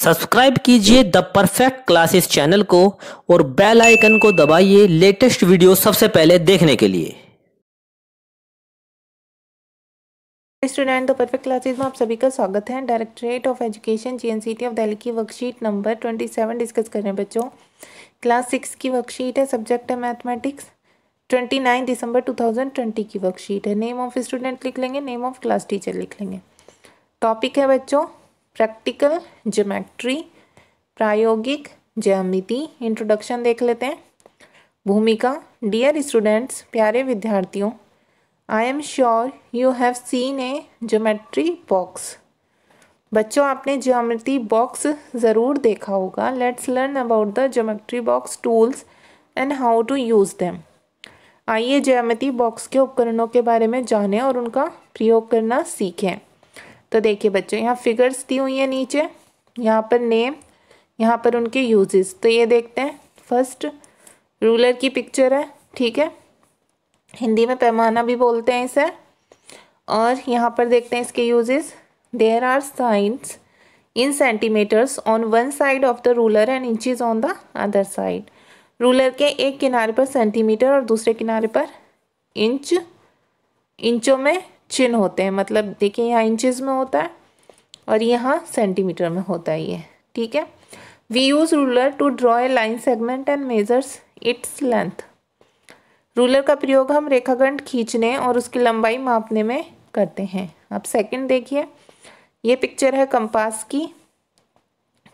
Subscribe कीजिए the perfect classes channel को और बेल आइकन को दबाइए लेटेस्ट वीडियो सबसे पहले देखने के लिए। स्टूडेंट द परफेक्ट क्लासेस में आप सभी का स्वागत है। Directorate of education GNCT of Delhi की worksheet number twenty seven discuss कर रहे हैं बच्चों। क्लास सिक्स की वर्कशीट है सब्जेक्ट है मैथमेटिक्स ट्वेंटी नाइन दिसंबर टू थाउज़ेंड ट्वेंटी की वर्कशीट है। नेम ऑफ़ स्टूडेंट लिख लेंगे नेम ऑफ़ क्लास टीचर लिख लेंगे। टॉपिक है बच्चों प्रैक्टिकल ज्योमेट्री प्रायोगिक, ज्यामिति इंट्रोडक्शन देख लेते हैं। भूमिका डियर स्टूडेंट्स प्यारे विद्यार्थियों I am sure you have seen a geometry box बच्चों, आपने ज्योमेट्री बॉक्स ज़रूर देखा होगा। Let's learn about the geometry box tools and how to use them आइए ज्योमेट्री बॉक्स के उपकरणों के बारे में जानें और उनका प्रयोग करना सीखें। तो देखिए बच्चों, यहाँ फिगर्स दी हुई हैं नीचे, यहाँ पर नेम यहाँ पर उनके यूजेस तो ये देखते हैं फ़र्स्ट रूलर की पिक्चर है, ठीक है? हिंदी में पैमाना भी बोलते हैं इसे, और यहाँ पर देखते हैं इसके uses there are signs in centimetres on one side of the ruler and inches on the other side ruler के एक किनारे पर सेंटीमीटर और दूसरे किनारे पर इंच इंचों में चिन्ह होते हैं मतलब देखिए यहाँ इंचज़ में होता है और यहाँ सेंटीमीटर में होता है ये, ठीक है? We use ruler to draw a line segment and measures its length ruler का प्रयोग हम रेखाखंड खींचने और उसकी लंबाई मापने में करते हैं। अब सेकंड देखिए, ये पिक्चर है कंपास की,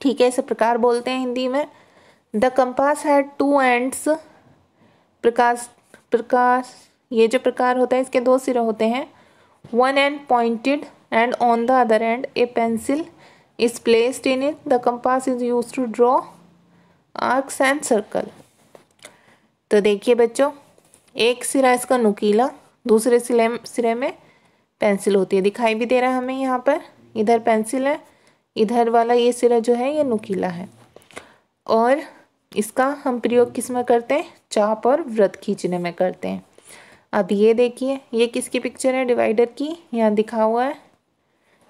ठीक है? इसे प्रकार बोलते हैं हिंदी में। The compass had two ends प्रकाश प्रकाश, ये जो प्रकार होता है, इसके दो सिरे होते हैं। One end pointed and on the other end, a pencil is placed in it. The compass is used to draw arcs and circle. तो देखिए बच्चों, एक सिरा इसका नुकीला, दूसरे सिले, सिरे में पेंसिल होती है। दिखाई भी दे रहा है हमें यहाँ पर। इधर पेंसिल है, इधर वाला ये सिरा जो है, ये नुकीला है। और इसका हम प्रयोग किसमें करते हैं? चाप और व्रत खींचने में करते हैं। अब ये देखिए, ये किसकी पिक्चर है? डिवाइडर की। यहाँ दिखा हुआ है।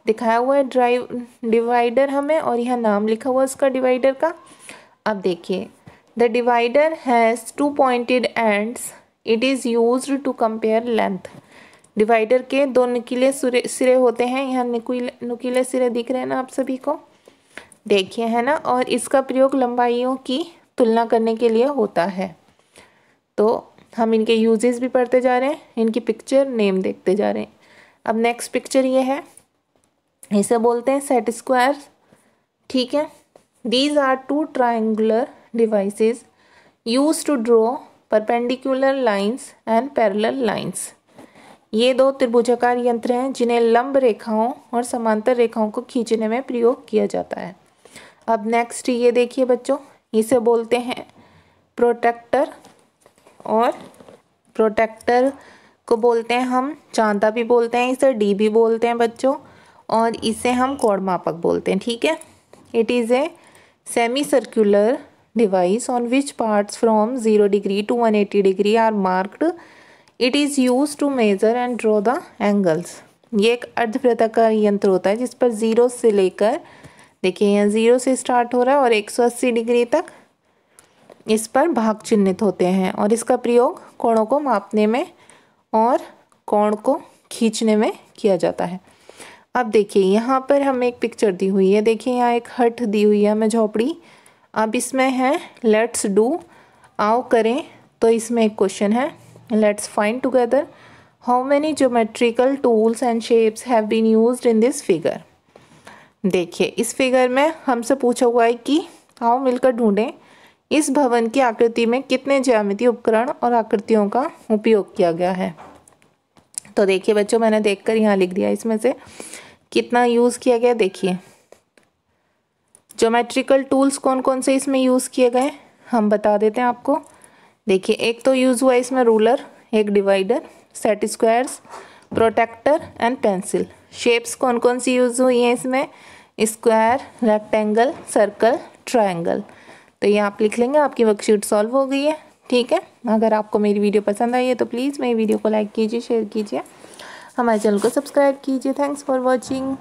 दिखाया हुआ है ड्राइव डिवाइडर हमें और यहाँ नाम लिखा हुआ है उसका डिवाइडर का। अब देखिए the divider has two pointed ends it is use to compare length divider के दो नुकीले सिरे होते हैं। यहाँ नुकीले सिरे दिख रहे हैं ना आप सभी को। देखिए, है ना? और इसका प्रयोग लंबाइयों की तुलना करने के लिए होता है। तो हम इनके यूजेस भी पढ़ते जा रहे हैं, इनकी पिक्चर नेम देखते जा रहे हैं। अब नेक्स्ट पिक्चर ये है। इसे बोलते हैं सेट स्क्वायर ठीक है? These are two triangular devices use to draw perpendicular lines and parallel lines ये दो त्रिभुजाकार यंत्र हैं, जिन्हें लंब रेखाओं और समांतर रेखाओं को खींचने में प्रयोग किया जाता है। अब नेक्स्ट ये देखिए बच्चों, इसे बोलते हैं प्रोटेक्टर और प्रोटेक्टर को बोलते हैं हम, चांदा भी बोलते हैं इसे डी भी बोलते हैं बच्चों, और इसे हम कोण मापक बोलते हैं, ठीक है? It is a semi circular device on which parts from zero degree to one eighty degree are marked it is use to measure and draw the angles ये एक अर्धवृत्ताकार यंत्र होता है, जिस पर ज़ीरो से लेकर, देखिए यहाँ ज़ीरो से स्टार्ट हो रहा है और 180 डिग्री तक इस पर भाग चिन्हित होते हैं और इसका प्रयोग कोणों को मापने में और कोण को खींचने में किया जाता है। अब देखिए, यहाँ पर हमें एक पिक्चर दी हुई है। देखिए, यहाँ एक हट दी हुई है हमें झोपड़ी। अब इसमें है लेट्स डू आओ करें तो इसमें एक क्वेश्चन है। Let's find together how many geometrical tools and shapes have been used in this figure देखिए, इस फिगर में हमसे पूछा हुआ है कि, आओ मिलकर ढूंढें इस भवन की आकृति में कितने ज्यामितीय उपकरण और आकृतियों का उपयोग किया गया है? तो देखिए बच्चों, मैंने देखकर यहाँ लिख दिया। इसमें से कितना यूज़ किया गया, देखिए। ज्योमेट्रिकल टूल्स कौन कौन से इसमें यूज़ किए गए, हम बता देते हैं आपको। देखिए, एक तो यूज़ हुआ इसमें रूलर एक divider set squares protractor and pencil shapes कौन कौन सी यूज़ हुई हैं इसमें? स्क्वायर रेक्टेंगल सर्कल ट्रायंगल तो ये आप लिख लेंगे, आपकी वर्कशीट सॉल्व हो गई है। ठीक है? अगर आपको मेरी वीडियो पसंद आई है तो प्लीज़ मेरी वीडियो को लाइक कीजिए शेयर कीजिए। हमारे चैनल को सब्सक्राइब कीजिए। Thanks for watching